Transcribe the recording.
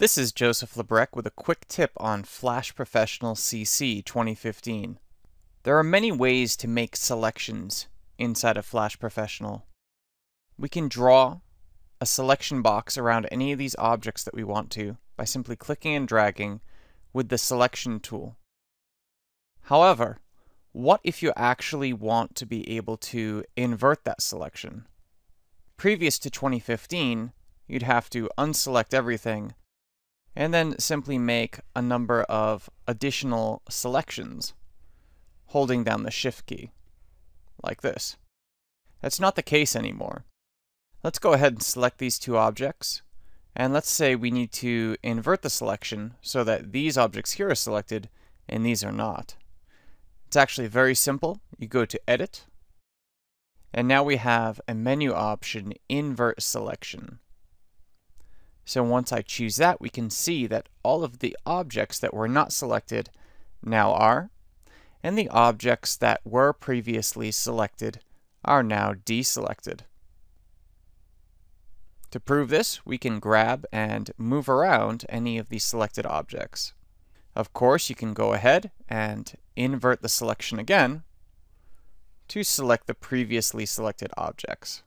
This is Joseph Labrecque with a quick tip on Flash Professional CC 2015. There are many ways to make selections inside of Flash Professional. We can draw a selection box around any of these objects that we want to by simply clicking and dragging with the selection tool. However, what if you actually want to be able to invert that selection? Previous to 2015, you'd have to unselect everything and then simply make a number of additional selections holding down the shift key like this. That's not the case anymore. Let's go ahead and select these two objects and let's say we need to invert the selection so that these objects here are selected and these are not. It's actually very simple. You go to edit and now we have a menu option invert selection. So once I choose that, we can see that all of the objects that were not selected now are, and the objects that were previously selected are now deselected. To prove this, we can grab and move around any of the selected objects. Of course, you can go ahead and invert the selection again to select the previously selected objects.